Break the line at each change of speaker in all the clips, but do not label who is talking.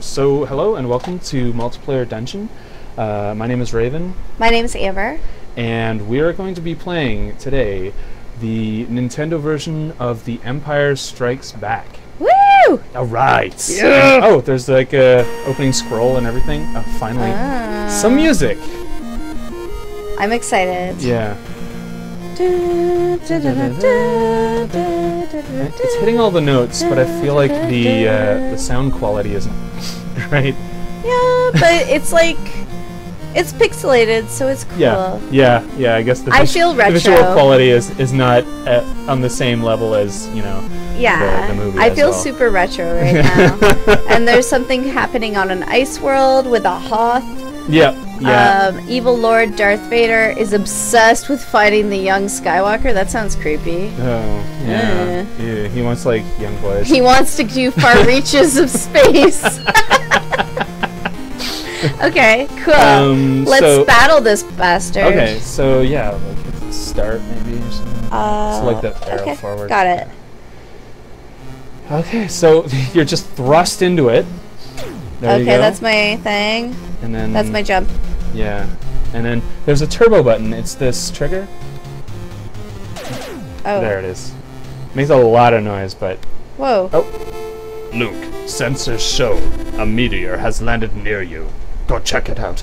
So, hello and welcome to Multiplayer Dungeon. Uh, my name is Raven,
My name is Amber.
and we are going to be playing today the Nintendo version of The Empire Strikes Back.
Woo!
All right. Yeah. Oh, there's like a opening scroll and everything. Oh, finally,
Ah.
some music.
I'm excited.
Yeah, it's hitting all the notes, but I feel like the uh, the sound quality isn't right.
Yeah, but it's like it's pixelated, so it's cool.
Yeah, yeah, yeah. I guess the,
I feel
the visual quality is is not at, on the same level as you know.
Yeah.
the movie
I feel
well.
super retro right now. and there's something happening on an ice world with a Hoth.
Yeah, yeah.
Um, evil Lord Darth Vader is obsessed with fighting the young Skywalker. That sounds creepy.
oh, yeah. yeah. He wants like young boys.
He wants to do far reaches of space. okay, cool.
Um,
Let's
so-
battle this bastard.
Okay, so yeah, like start maybe or something.
Uh,
Select that arrow
okay,
forward.
Got it.
Okay, so you're just thrust into it. There you
okay, that's my thing.
and then
That's my jump.
Yeah, and then there's a turbo button. It's this trigger.
Oh.
There it is. Makes a lot of noise, but
Whoa.
Oh. Luke, sensors show a meteor has landed near you. Go check it out.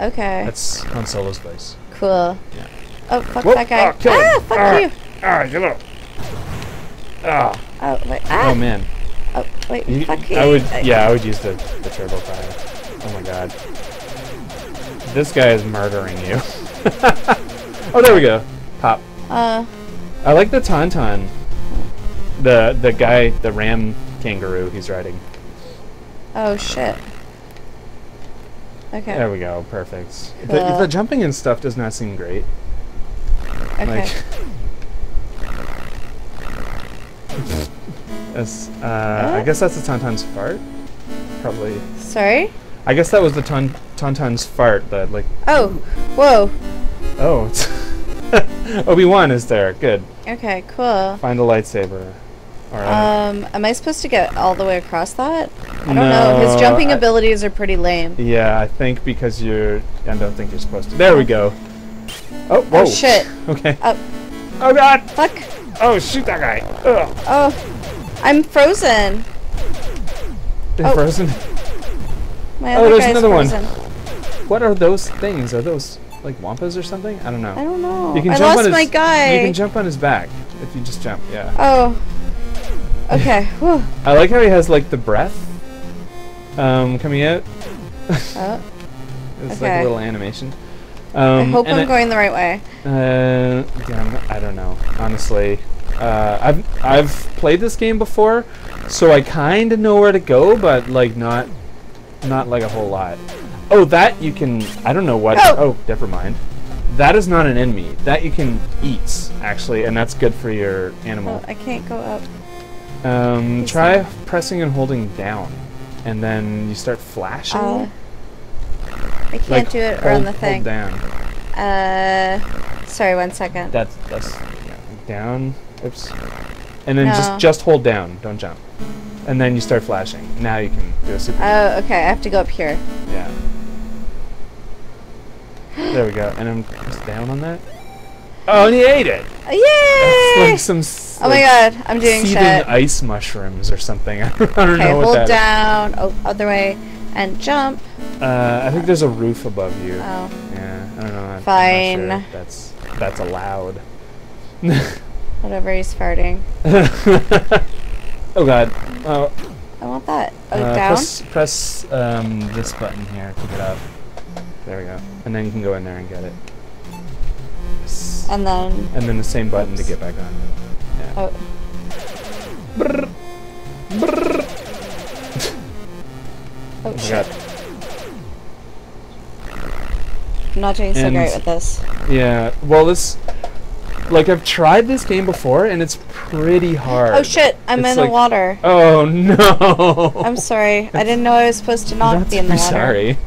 Okay.
That's Han Solo's voice.
cool.
Yeah.
Oh, fuck
Whoop.
that guy.
Ah,
ah, fuck
Ah.
you.
Ah, get up. Ah.
Oh, wait. Ah.
Oh man.
Oh, wait.
You-
fuck you.
I would. Yeah, I would use the the turbo fire. Oh my god. This guy is murdering you. oh, there we go. Pop.
Uh,
I like the tauntaun. The the guy, the ram kangaroo he's riding.
oh, shit. Okay.
There we go. Perfect. The,
Cool.
the jumping and stuff does not seem great.
okay.
Like, that's, uh, I guess that's the Tauntaun's fart. Probably.
Sorry?
I guess that was the taun- Tauntaun's fart. That like,
Oh, whoa.
oh, it's Obi Wan is there. Good.
Okay, cool.
Find a lightsaber. All right.
Um, am I supposed to get all the way across that? I don't
No,
know. His jumping
I-
abilities are pretty lame.
yeah, I think because you're. I don't think you're supposed to. There we go. Oh, whoa.
Oh shit.
Okay.
Oh,
Oh God.
fuck.
Oh, shoot that guy. Ugh.
Oh, I'm frozen.
They're
Oh.
frozen.
My
Oh, there's another one. What are those things? Are those like wampas or something? I don't know.
I don't know.
You can
I
jump
lost
on
my
his,
guy.
You can jump on his back if you just jump. Yeah.
Oh. Okay.
I like how he has like the breath um, coming out.
Oh,
It's like
Okay.
a little animation.
I
Um,
hope I'm
it-
going the right way.
Uh, yeah, I don't know. Honestly, uh, I've I've played this game before, so I kind of know where to go, but like not not like a whole lot. Oh, that you can. I don't know what.
Oh.
oh never mind. That is not an enemy. That you can eat actually, and that's good for your animal.
Oh, I can't go up.
Um, try pressing and holding down, and then you start flashing.
Uh, I can't
like
do it
hold,
on the
hold
thing.
down.
Uh, sorry, one second.
That's that's down. Oops. And then
No.
just just hold down. Don't jump. And then you start flashing. Now you can do a super.
Oh, okay. I have to go up here.
yeah. There we go. And I'm just down on that. Oh, and he ate it.
Oh, yay!
That's like some. s-
oh my god, I'm doing
seething
shit.
ice mushrooms or something. I don't
Okay,
know what
hold
that.
down. Oh, other way, and jump.
Uh, I think there's a roof above you.
Oh,
Yeah, I don't know. I'm
Fine.
sure That's that's allowed.
whatever he's farting.
oh god. Oh,
I want that. Oh,
uh,
down.
press press um, this button here to get up. There we go. And then you can go in there and get it.
And then.
And then the same button to get back on. Yeah.
Oh,
Brrr. Brrr.
oh
I
shit. I'm not doing so
And-
great with this.
Yeah. Well, this. Like I've tried this game before, and it's pretty hard.
Oh shit! I'm
It's
in
like-
the water.
Oh no!
I'm sorry. I didn't know I was supposed to not
That's
be in the water.
sorry.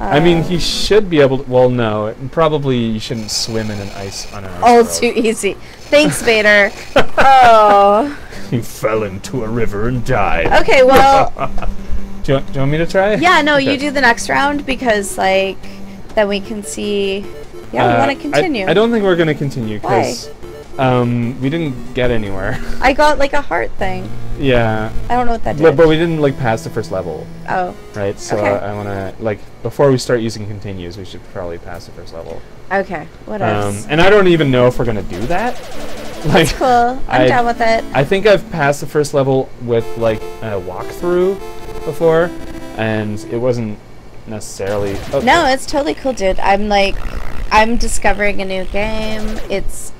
I mean,
Uh,
he should be able to. Well, no, probably you shouldn't swim in an ice on an ice
all too easy. Thanks, Vader. oh.
You fell into a river and died.
Okay, well,
Do you, do you want me to try?
yeah, no, you do the next round because, like, then we can see. Yeah, we
Uh,
want
I-
to continue.
I, don't think we're gonna continue because um, we didn't get anywhere.
I got like a heart thing.
yeah,
I don't know what that did.
but but we didn't like pass the first level,
oh,
right? So
Okay.
I, I wanna like before we start using continues, we should probably pass the first level.
okay. What
Um,
else?
and I don't even know if we're gonna do that. Like,
cool. I'm
I-
down with it.
I think I've passed the first level with like a walkthrough before, and it wasn't necessarily. Oh,
No, it's totally cool, dude. I'm like, I'm discovering a new game. It's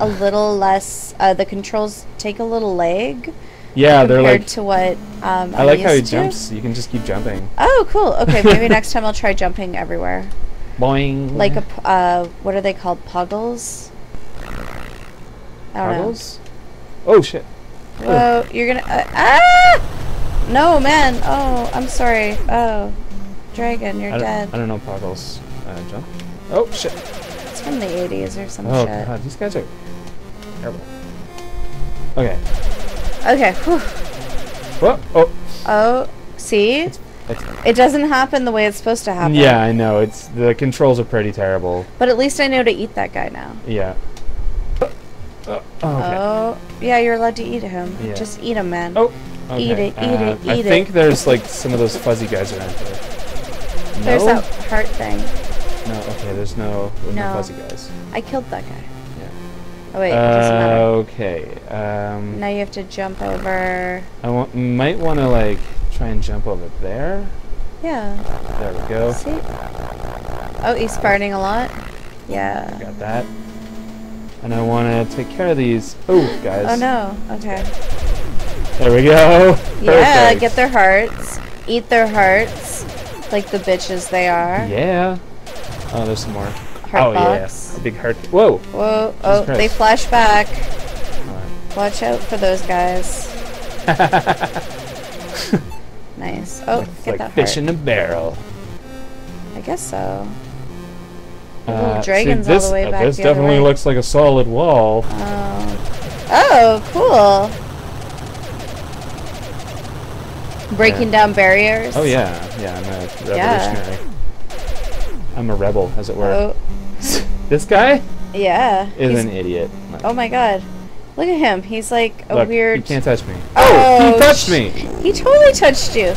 a little less. Uh, the controls take a little leg
yeah, they're
compared
like.
to what um,
I like how he jumps. You can just keep jumping.
Oh, cool. Okay, maybe next time I'll try jumping everywhere.
Boing.
Like a, uh, what are they called? Puggles? I don't
Puddles? Oh shit.
know. Whoa, you're gonna. Uh, ah! No, man. Oh, I'm sorry. Oh, dragon, you're
I
dead.
I don't know Puddles. Uh, jump. Oh shit.
It's from the 80s or some
Oh
shit.
god, these guys are terrible. Okay.
Okay. Whew.
Whoa. Oh.
Oh, see?
It's,
It doesn't happen the way it's supposed to happen.
yeah, I know. It's the controls are pretty terrible.
But at least I know to eat that guy now.
Yeah. Uh, oh, okay.
Oh, yeah, you're allowed to eat him.
Yeah.
Just eat him, man.
Oh. Okay.
Eat it, eat it,
I
eat it.
think there's like some of those fuzzy guys around here.
There's
no?
that heart thing.
No. Okay. There's no, there's no.
No.
fuzzy guys.
I killed that guy.
Yeah.
Oh, wait,
Uh, okay. Um.
Now you have to jump over.
I might want to like try and jump over there.
Yeah.
There we go.
See? Oh, he's farting a lot. Yeah.
Got that. And I want to take care of these. Oh, guys.
Oh no. Okay.
There we go.
Yeah,
Perfect.
get their hearts. Eat their hearts. Like the bitches they are.
Yeah. Oh, there's some more.
Heart
oh
box.
yeah, a big heart. Whoa.
Whoa. Oh,
Christ.
they flash back.
Alright.
Watch out for those guys. Nice. Oh,
It's
get
like
that
fish
heart.
in a barrel.
I guess so. The
Uh,
little
see,
dragon's all
this,
the way
uh,
back
This
the other
definitely
way.
looks like a solid wall.
Oh. Oh, cool. Breaking down barriers.
Oh yeah, yeah. I'm a
Yeah.
I'm a rebel, as it were.
Oh,
This guy
yeah.
is
He's-
an idiot.
Oh my god. Look at him. He's like a
Look,
weird.
You can't touch me.
Oh,
he touched me.
He totally touched you.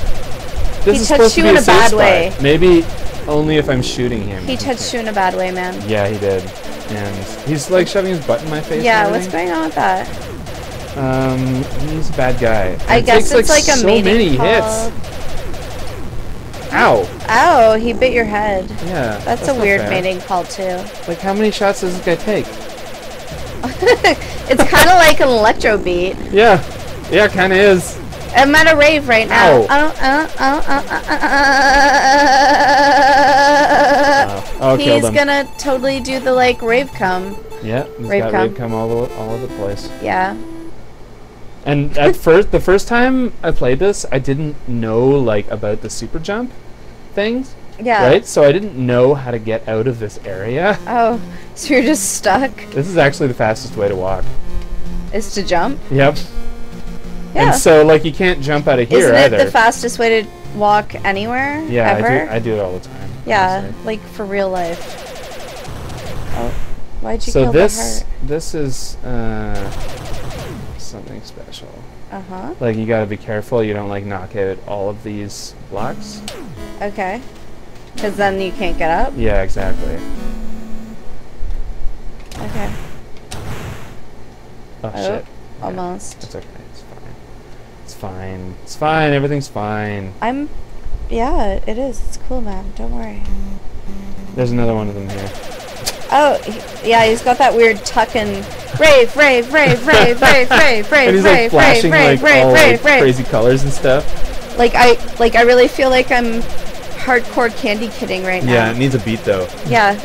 This
he
is
touched you in a
safe
bad
spot.
way.
Maybe only if I'm shooting him.
He touched you in a bad way, man.
Yeah, he did. And he's like shoving his butt in my face.
Yeah, what's going on with that?
Um, he's a bad guy.
I
It
guess
takes,
it's like, a
so many hits. Ow.
Ow, he bit your head.
Yeah.
That's, a weird
fair.
mating call too.
Like, how many shots does this guy take?
it's kind of like an electro beat.
Yeah. Yeah, kind of is.
I'm at a rave right now.
Ow. Oh,
He's gonna totally do the like rave come.
Yeah, he's
Rave
got
cum.
rave cum all, all over the place.
Yeah.
And at first, the first time I played this, I didn't know like about the super jump things,
Yeah.
right? So I didn't know how to get out of this area.
Oh, so you're just stuck?
This is actually the fastest way to walk.
Is to jump?
Yep.
Yeah.
And so like you can't jump out of here
Isn't it
either.
the fastest way to walk anywhere?
yeah,
Ever?
I do. I do it all the time.
yeah,
honestly.
like for real life. Oh, why'd you
So
kill
this this is uh, something special.
Uh huh.
Like you gotta be careful you don't like knock out all of these blocks.
Okay. Because then you can't get up.
Yeah, exactly.
Okay.
Oh,
Oh,
shit. Yeah,
Almost.
It's okay. It's fine. It's fine. It's fine. Everything's fine.
I'm. Yeah, it is. It's cool, man. Don't worry.
There's another one of them here.
Oh, he- yeah, he's got that weird tuck and rave, rave, rave, rave, rave, rave, rave,
and he's
rave,
like
rave,
flashing
rave,
like
rave,
all
rave,
like
rave.
crazy colors and stuff.
Like I, like I really feel like I'm hardcore candy kidding right now.
Yeah, it needs a beat though.
Yeah.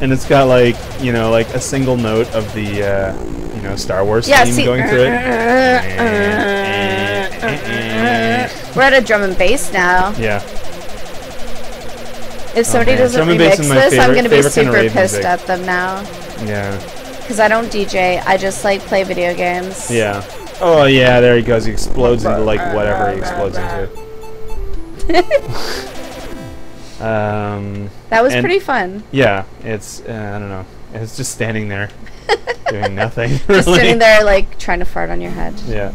And it's got like you know like a single note of the uh, you know Star Wars
yeah,
theme
see.
going through it.
We're at a drum and bass now.
Yeah.
If somebody
man,
doesn't
drum and bass
remix this, I'm gonna be
favorite
super pissed
music.
at them now.
Yeah.
Because I don't DJ, I just like play video games.
Yeah. Oh yeah, there he goes. He explodes into like whatever he explodes into. um.
That was pretty fun.
Yeah. It's uh, I don't know. It's just standing there, doing nothing.
Just
really.
sitting there like trying to fart on your head.
Yeah.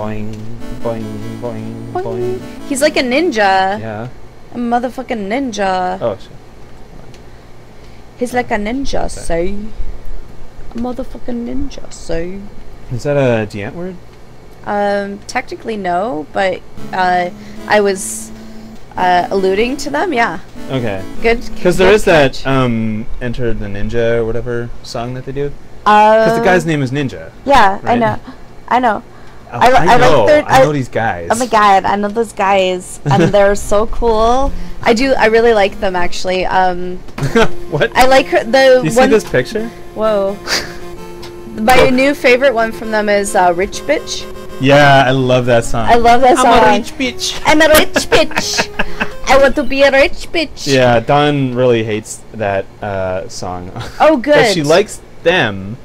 Boing, boing, boing, boing.
Boing. He's like a ninja.
Yeah.
A motherfucking ninja.
Oh shit.
He's like a ninja, say. A motherfucking ninja, say.
Is that a Die Antwoord?
Um, technically no, but uh, I was uh, alluding to them. Yeah,
Okay.
good.
Because there
is
is that um, Enter the Ninja or whatever song that they do. Because the
Um,
guy's name is Ninja.
Yeah, I know. I know.
Oh,
I I like
know.
their-
I know these guys.
Oh my god, I know those guys, and they're so cool. I do. I really like them actually. Um,
what?
I like her, the
Do you see this picture?
Whoa. My new favorite one from them is uh, "Rich Bitch."
Yeah, I love that song.
I love that song.
I'm a rich bitch.
I'm a rich bitch. I want to be a rich bitch.
Yeah, Dawn really hates that uh, song.
Oh, good.
but she likes them,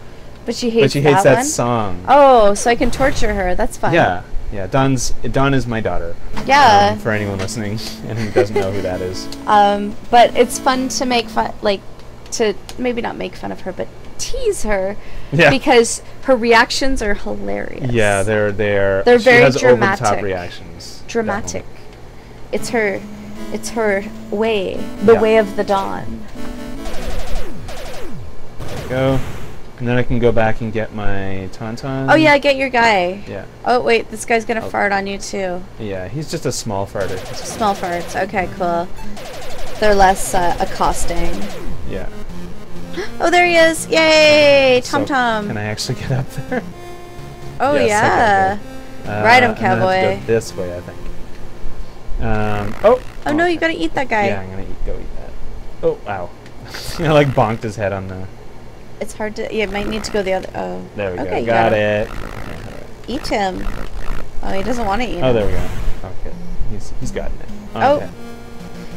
But she hates.
but she hates
that,
song.
Oh, so I can torture her. That's fine.
Yeah, yeah. Dawn's Dawn is my daughter.
Yeah.
Um, for anyone listening and who doesn't know who that is.
Um, but it's fun to make fun, like, to maybe not make fun of her, but tease her
Yeah.
because her reactions are hilarious.
Yeah, they're they're.
They're
she
very
has over the top
dramatic.
reactions.
dramatic. It's her, it's her way, the
Yeah.
way of the dawn.
Definitely. Go, and then I can go back and get my tauntaun.
Oh yeah, get your guy.
Yeah,
Oh wait, this guy's gonna
Oh.
fart on you too.
yeah. He's just a small farter.
Small farts. Okay, cool. They're less uh, accosting.
Yeah.
Oh, there he is! Yay,
So,
Tom Tom.
Can I actually get up there?
oh
Yes,
yeah.
okay, Uh,
Ride 'em,
and then I have to
cowboy.
go this way, I think. Um. Oh.
Oh no, you gotta eat that guy.
Yeah, I'm gonna eat, go eat that. Oh, ow! I like bonked his head on the.
It's hard to. It might need to go the other. Oh.
There we
okay,
go.
you
Got
gotta
it.
Eat him. Oh, he doesn't want to eat.
Oh,
him. Oh, him.
there we go. Okay. He's he's gotten it.
Oh.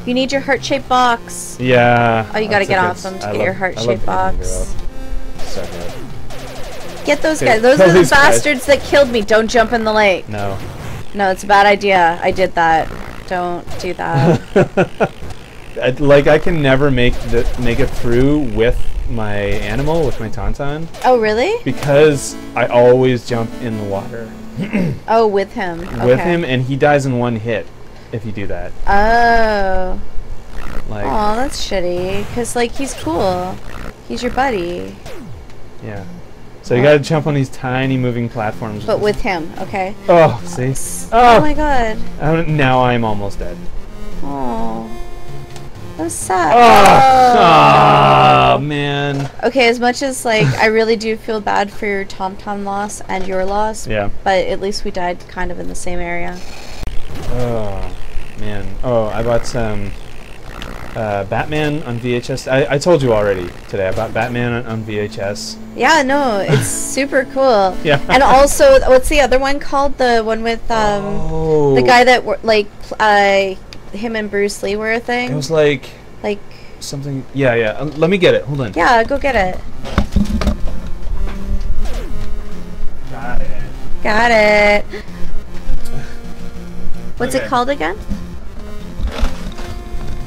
You need your heart-shaped box.
Yeah.
Oh, you gotta get off them to
I
get your
love- love
heart-shaped box.
So.
Get those
Okay,
guys. Those are the
these guys.
bastards that killed me. Don't jump in the lake.
No.
No, it's a bad idea. I did that. Don't do that.
I- like I can never make the make it through with my animal with my tauntaun
oh, really?
because I always jump in the water
Oh, with him. Okay.
with him and he dies in one hit if you do that.
Oh.
Like
Oh, that's shitty. Cause like he's cool. He's your buddy.
yeah. So you gotta jump on these tiny moving platforms.
But with him, okay?
oh see
Oh,
oh,
my god.
I'm- now I'm almost dead.
Oh. That was sad.
Oh, oh man.
Okay, as much as like I really do feel bad for your Tom Tom loss and your loss,
Yeah.
but at least we died kind of in the same area.
Oh man. Oh, I bought some uh, Batman on VHS. I, I told you already today. I bought Batman on, on VHS.
Yeah, no, it's super cool.
Yeah.
And also, what's the other one called? The one with um
oh,
the guy that like uh him and Bruce Lee were a thing.
It was like
like
something. Yeah, yeah. Uh, let me get it. Hold on.
yeah, go get it.
Got it.
Got it. What's it called again?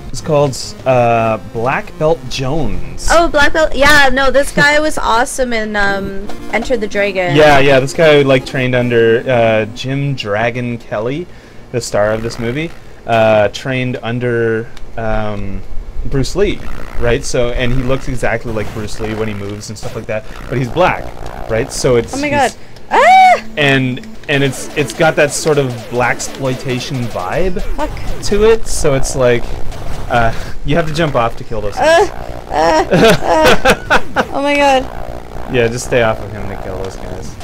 It's called uh, Black Belt Jones.
Oh, Black Belt. Yeah, no, this guy was awesome in um Enter the Dragon.
Yeah, yeah. This guy like trained under uh, Jim Dragon Kelly, the star of this movie. Uh, trained under um, Bruce Lee, right? So and he looks exactly like Bruce Lee when he moves and stuff like that. But he's black, right? So it's
Oh my god. Ah!
and and it's it's got that sort of black exploitation vibe
Fuck.
to it. So it's like uh, you have to jump off to kill those.
Uh, uh, oh my god.
Yeah, just stay off of him to kill those guys.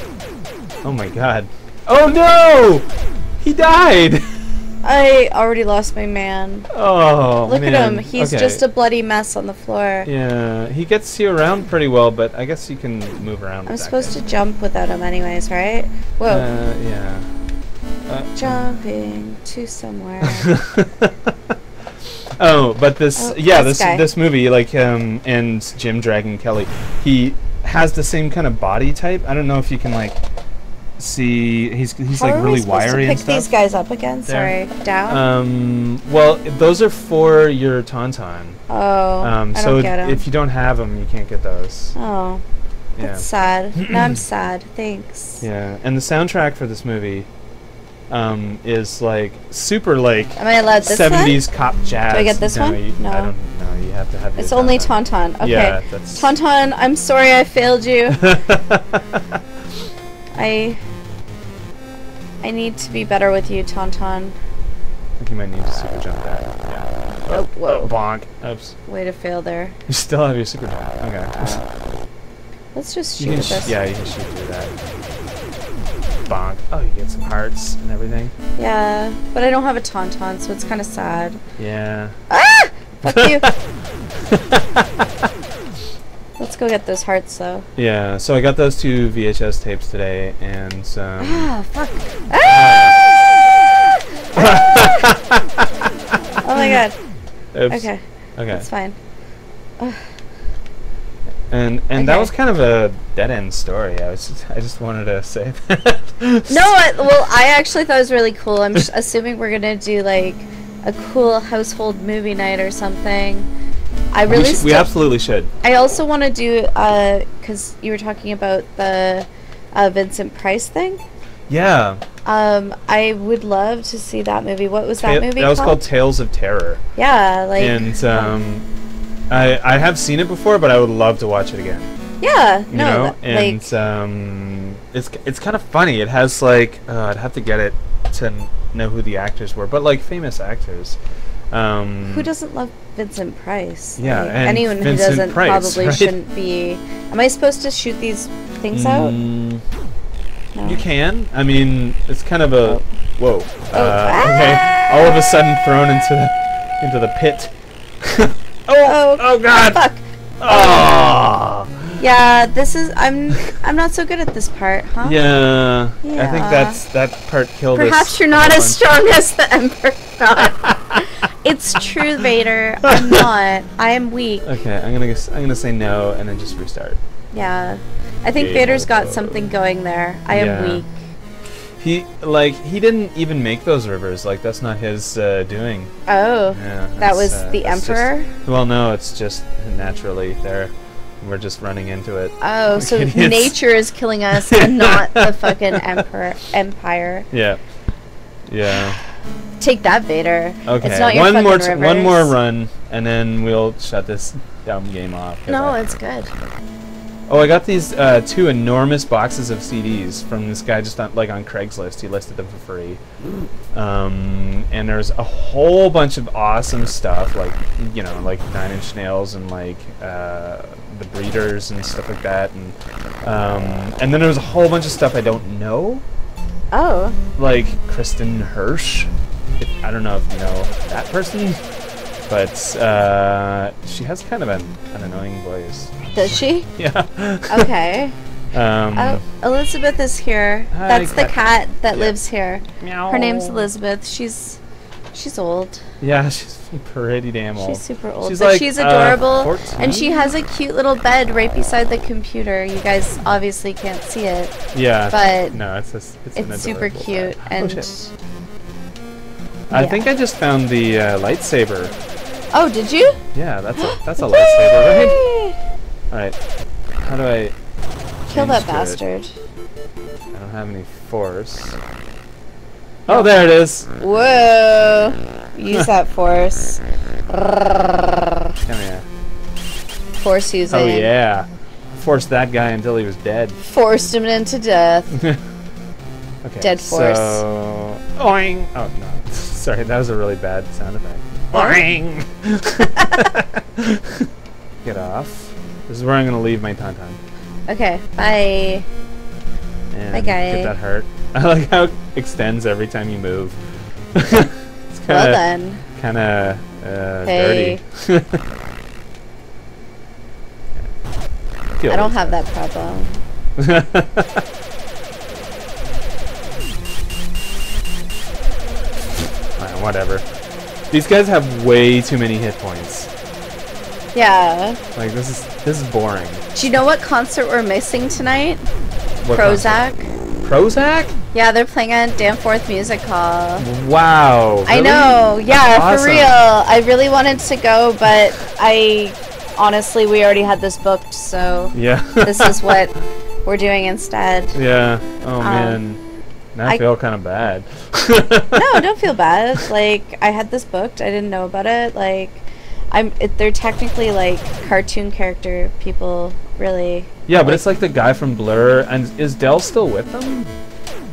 Oh my god. Oh no! He died!
I already lost my man.
Oh,
Look
man.
at him. He's
Okay.
just a bloody mess on the floor.
Yeah, he gets you around pretty well, but I guess you can move around.
I'm supposed
guy.
to jump without him anyways, right? Whoa.
Uh, yeah. Uh,
Jumping to somewhere.
Oh, but this,
Oh,
yeah,
this
this this movie, like, um, and Jim Dragon Kelly, he has the same kind of body type. I don't know if you can like see. He's he's
How
like
are we
really
supposed
wiry
to
and
pick these guys up again?
There.
Sorry, down.
Um, well, those are for your tauntaun.
oh,
Um,
I
so
don't get 'em.
if you don't have them, you can't get those.
Oh,
Yeah.
that's sad. now I'm sad. Thanks.
Yeah, and the soundtrack for this movie um, is like super like
Am I allowed this one?
70s cop jazz.
Do I get this
no,
one?
You,
No.
I don't know. You have to have.
It's only
tauntaun.
Tauntaun. Okay.
Yeah, that's.
Tauntaun, I'm sorry I failed you. I I need to be better with you, Tauntaun.
I think you might need to super jump there. Yeah.
Oh, whoa.
bonk. Oops.
Way to fail there.
You still have your super jump. Okay.
Let's just shoot
can sh-
this.
yeah, you can shoot through that. Bonk. Oh, you get some hearts and everything.
Yeah, but I don't have a Tauntaun, so it's kind of sad.
Yeah.
Ah! Fuck you. Go get those hearts, though.
Yeah. So I got those two VHS tapes today, and um,
Ah, fuck. Ah! Ah! oh my god.
oops.
Okay,
Okay.
that's fine.
And and that was kind of a dead end story. I was just, I just wanted to say that.
No, I, well, I actually thought it was really cool. I'm just assuming we're gonna do like a cool household movie night or something. I
we,
really,
sh- we absolutely should.
I also want to do uh, cause you were talking about the uh, Vincent Price thing.
Yeah.
Um, I would love to see that movie. What was that
Ta-
movie
that was called
called?
Tales of Terror,
yeah, like
and um, I I have seen it before, but I would love to watch it again.
yeah,
You
no,
know,
that-
and um, it's it's kind of funny. It has like uh, I'd have to get it to know who the actors were, but like famous actors. Um,
who doesn't love Vincent Price?
Yeah,
Like, anyone who doesn't
Price,
probably
right?
shouldn't be. Am I supposed to shoot these things out?
Mm,
No.
You can. I mean, it's kind of a
Oh.
whoa.
Oh.
Uh, okay, all of a sudden thrown into the into the pit. oh,
Oh,
oh God!
Fuck.
Oh.
Yeah, this is. I'm. I'm not so good at this part, huh?
Yeah, yeah. I think that's that part killed us
Perhaps you're not as strong as the Emperor. God. it's true, Vader. I'm not. I am weak.
Okay, I'm gonna guess, I'm gonna say no and then just restart.
Yeah. I think
Game
Vader's got something going there. I am
Yeah.
weak.
He like he didn't even make those rivers. Like that's not his uh, doing.
Oh.
Yeah,
That was
uh,
the
that's just-
Emperor?
well, no, it's just naturally there. We're just running into it.
Oh,
Like
so
idiots.
nature is killing us and not the fucking emperor empire.
Yeah. Yeah.
Take that, Vader.
Okay.
It's not your
one more t- one more run, and then we'll shut this dumb game off.
No,
I-
it's good.
Oh, I got these uh, two enormous boxes of CDs from this guy just on, like on Craigslist. He listed them for free. Um, and there's a whole bunch of awesome stuff, like you know, like Nine Inch Nails and like uh, the Breeders and stuff like that. And um, and then there was a whole bunch of stuff I don't know,
Oh.
like Kristin Hersh. I don't know if you know that person, but uh, she has kind of an, an annoying voice.
Does she?
Yeah.
Okay.
Um,
Oh, Elizabeth is here.
Hi,
That's the
cat.
cat that
Yeah.
lives here. Her name's Elizabeth. She's she's old.
Yeah, she's pretty damn old.
She's super old,
She's
but
like,
she's
uh,
adorable,
14?
and she has a cute little bed right beside the computer. You guys obviously can't see it,
yeah,
but
no, it's just, it's,
it's super cute.
Oh,
And
shit. I
yeah.
think I just found the uh, lightsaber.
oh, did you?
Yeah, that's a that's a lightsaber, right? All right. How do I
Kill that
to it?
bastard.
I don't have any force. Oh, there it is.
Whoa! Use that force.
Come here.
Force using.
Oh yeah. Forced that guy until he was dead.
Forced him into death.
Okay.
Dead force.
So, oing. Oh no. Sorry, that was a really bad sound effect.
What?
Oing. Get off. This is where I'm gonna leave my tauntaun.
Okay, bye.
And
Bye, guy.
Get that hurt. I like how it extends every time you move. It's kind
Well
of
then.
kind of uh,
Hey.
dirty.
I don't have that problem.
Alright, whatever. These guys have way too many hit points.
Yeah.
Like this is this is boring.
Do you know what concert we're missing tonight?
What
Prozac.
concert? Prozac?
Yeah, they're playing at Danforth Music Hall.
Wow.
I know. Yeah,
Awesome.
for real. I really wanted to go, but I honestly we already had this booked, so
Yeah.
this is what we're doing instead.
Yeah. Oh
Um,
man. Now I,
I-
feel kind of bad.
no, don't feel bad. Like I had this booked. I didn't know about it. Like I'm it, they're technically like cartoon character people really.
Yeah, but it's like the guy from Blur, and is Del still with them?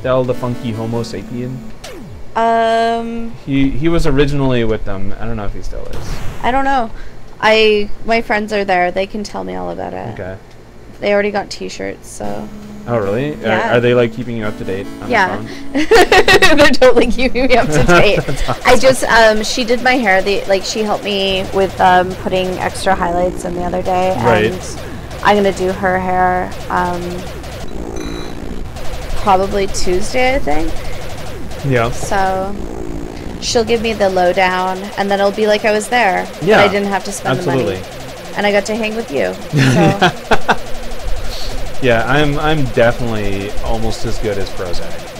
Del, the funky Homosapien.
Um
He he was originally with them. I don't know if he still is.
I don't know. I my friends are there. They can tell me all about it.
Okay.
They already got t-shirts, so
Oh really?
Yeah.
Are, are they like keeping you up to date
yeah. They're totally keeping me up to date.
That's
I just um she did my hair. The like she helped me with um putting extra highlights in the other day
Right.
and I'm going to do her hair um probably Tuesday, I think.
Yeah.
So she'll give me the lowdown and then it'll be like I was there.
Yeah,
I didn't have to spend
Absolutely.
the money. And I got to hang with you. So
Yeah, I'm I'm definitely almost as good as Prozac.